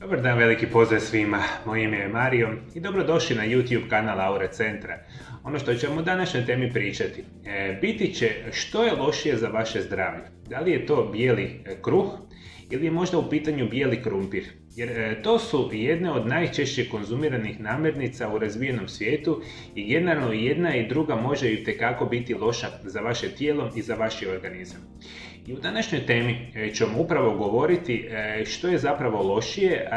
Dobar dan, veliki pozdrav svima. Moje ime je Mario i dobrodošli na YouTube kanal Aura Centra. Ono što ćemo u današnjoj temi pričati, e, biti će što je lošije za vaše zdravlje. Da li je to bijeli kruh ili je možda u pitanju bijeli krumpir. Jer e, to su jedne od najčešće konzumiranih namirnica u razvijenom svijetu i generalno jedna i druga može i tekako biti loša za vaše tijelo i za vaš organizam. I u današnjoj temi e, ćemo upravo govoriti e, što je zapravo lošije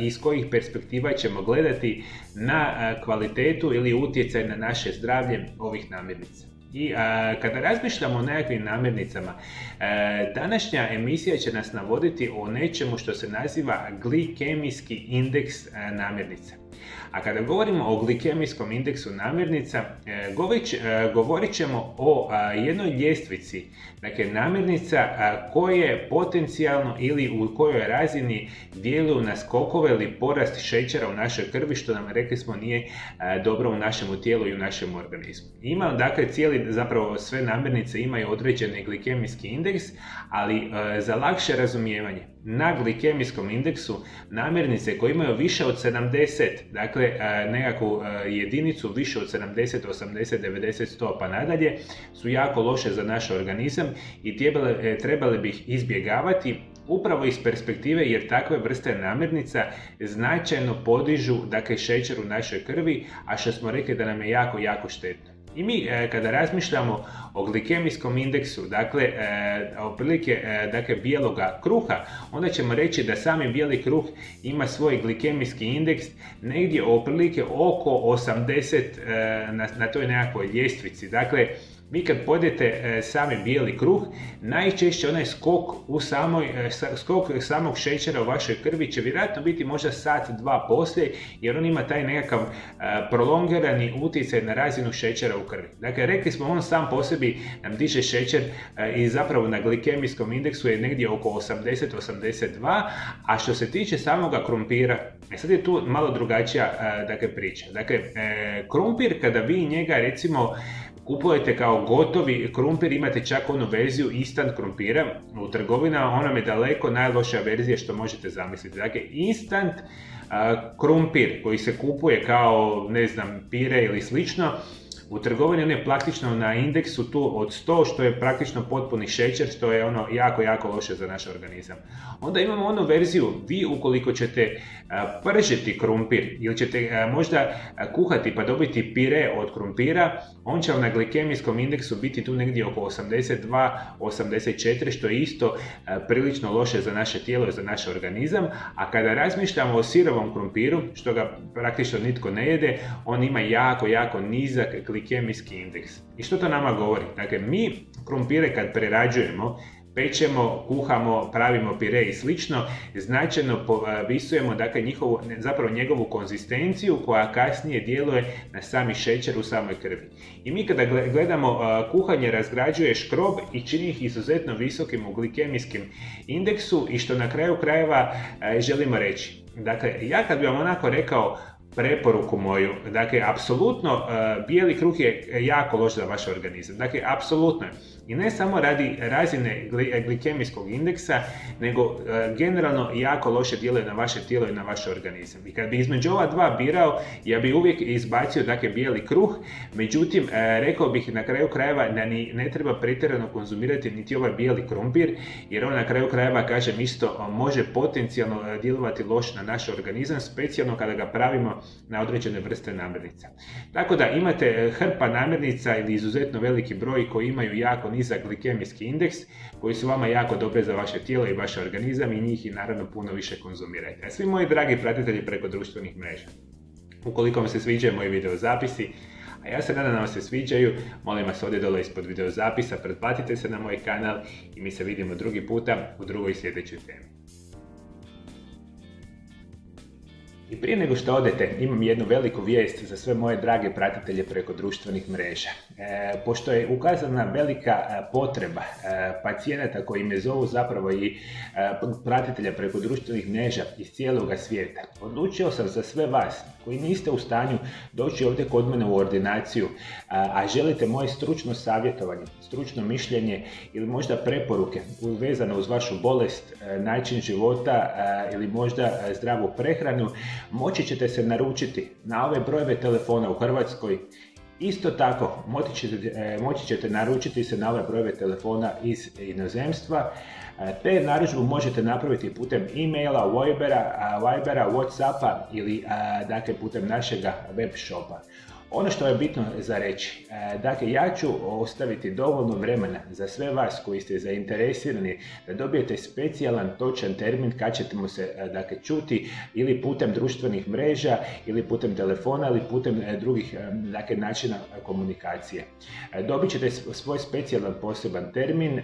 i iz kojih perspektiva ćemo gledati na kvalitetu ili utjecaj na naše zdravlje ovih namirnica. I kada razmišljamo o nekakvim namirnicama, e, današnja emisija će nas navoditi o nečemu što se naziva glikemijski indeks e, namirnice. A kada govorimo o glikemijskom indeksu namirnica, e, govorit ćemo o jednoj ljestvici, dakle namirnica koje potencijalno ili u kojoj razini djeluju na skokove ili porast šećera u našoj krvi, što nam rekli smo nije dobro u našem tijelu i u našem organizmu. Ima dakle cijeli, zapravo sve namirnice imaju određeni glikemijski indeks, ali za lakše razumijevanje, na glikemijskom indeksu namirnice koje imaju više od 70, dakle nekakvu jedinicu više od 70, 80, 90, 100 pa nadalje, su jako loše za naš organizam i trebali, trebali bi ih izbjegavati upravo iz perspektive jer takve vrste namirnica značajno podižu dakle, šećer u našoj krvi, a što smo rekli da nam je jako, jako štetno. I mi e, kada razmišljamo o glikemijskom indeksu, dakle, e, otprilike e, dakle, bijeloga kruha, onda ćemo reći da sami bijeli kruh ima svoj glikemijski indeks negdje otprilike oko 80 na, na toj nekakvoj ljestvici. Dakle, vi kad podete e, sami bijeli kruh, najčešće onaj skok u samoj, e, skok samog šećera u vašoj krvi će vjerojatno biti možda sat, dva poslije, jer on ima taj nekakav e, prolongirani utjecaj na razinu šećera u krvi. Dakle, rekli smo, on sam po sebi nam diže šećer i zapravo na glikemijskom indeksu je negdje oko 80-82, a što se tiče samoga krumpira, sad je tu malo drugačija dakle, priča. Dakle, krumpir kada vi njega recimo kupujete kao gotovi krumpir, imate čak onu verziju instant krumpira u trgovinama, ona je daleko najlošija verzija što možete zamisliti. Dakle, instant krumpir koji se kupuje kao, ne znam, pire ili slično, u trgovini on je praktično na indeksu tu od 100 što je praktično potpuni šećer što je ono jako, jako loše za naš organizam. Onda imamo onu verziju, vi ukoliko ćete pržiti krumpir ili ćete možda kuhati pa dobiti pire od krumpira, on će vam na glikemijskom indeksu biti tu negdje oko 82, 84 što je isto prilično loše za naše tijelo i za naš organizam, a kada razmišljamo o sirovom krumpiru, što ga praktično nitko ne jede, on ima jako, jako nizak glikemijski indeks. I što to nama govori? Dakle, mi krumpire kad prerađujemo, pečemo, kuhamo, pravimo pire i slično, značajno povisujemo dakle, njihovu, zapravo njegovu konzistenciju koja kasnije djeluje na sami šećer u samoj krvi. I mi kada gledamo kuhanje razgrađuje škrob i čini ih izuzetno visokim u glikemijskim indeksu i što na kraju krajeva želimo reći. Dakle, ja kad bi vam onako rekao preporuku moju. Dakle, apsolutno uh, bijeli kruh je jako loš za vaš organizam. Dakle, apsolutno. I ne samo radi razine glikemijskog indeksa, nego uh, generalno jako loše djeluje na vaše tijelo i na vaš organizam. I kad bi između ova dva birao, ja bi uvijek izbacio dakle, bijeli kruh, međutim, uh, rekao bih na kraju krajeva da ni ne treba pretjerano konzumirati niti ovaj bijeli krumpir, jer on na kraju krajeva, kažem isto, može potencijalno djelovati loš na naš organizam, specijalno kada ga pravimo na određene vrste namirnica. Tako da imate e, hrpa namirnica ili izuzetno veliki broj koji imaju jako nizak glikemijski indeks, koji su vama jako dobre za vaše tijelo i vaš organizam i njih i naravno puno više konzumirajte. Svi moji dragi pratitelji preko društvenih mreža. Ukoliko vam se sviđaju moji video zapisi, a ja se nadam da vam se sviđaju, molim vas ovdje dole ispod video zapisa, pretplatite se na moj kanal i mi se vidimo drugi puta u drugoj sljedećoj temi. I prije nego što odete, imam jednu veliku vijest za sve moje drage pratitelje preko društvenih mreža. E, pošto je ukazana velika e, potreba e, pacijenata koji me zovu zapravo i pratitelja preko društvenih mreža iz cijeloga svijeta, odlučio sam za sve vas koji niste u stanju doći ovdje kod mene u ordinaciju, a, želite moje stručno savjetovanje, stručno mišljenje ili možda preporuke vezano uz vašu bolest, način života ili možda zdravu prehranu, moći ćete se naručiti na ove brojeve telefona u Hrvatskoj Isto tako, moći ćete, e, naručiti se na ove brojeve telefona iz inozemstva, e, te narudžbu možete napraviti putem e-maila, Vibera, Vibera, Whatsappa ili dakle, putem našega web shopa. Ono što je bitno za reći, e, dakle ja ću ostaviti dovoljno vremena za sve vas koji ste zainteresirani da dobijete specijalan točan termin kad ćete mu se e, dakle, čuti ili putem društvenih mreža ili putem telefona ili putem e, drugih dakle, načina komunikacije. Dobit ćete svoj specijalan poseban termin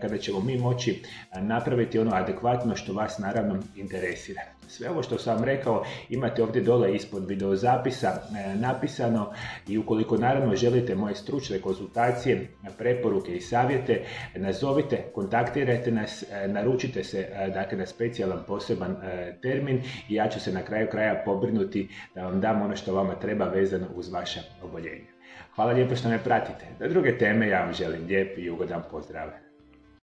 kada ćemo mi moći napraviti ono adekvatno što vas naravno interesira. Sve ovo što sam vam rekao imate ovdje dole ispod videozapisa napisano i ukoliko naravno želite moje stručne konsultacije, preporuke i savjete, nazovite, kontaktirajte nas, e, naručite se e, dakle, na specijalan poseban e, termin i ja ću se na kraju kraja pobrinuti da vam dam ono što vama treba vezano uz vaše oboljenje. Hvala lijepo što me pratite. Do druge teme ja vam želim lijep i ugodan pozdrav.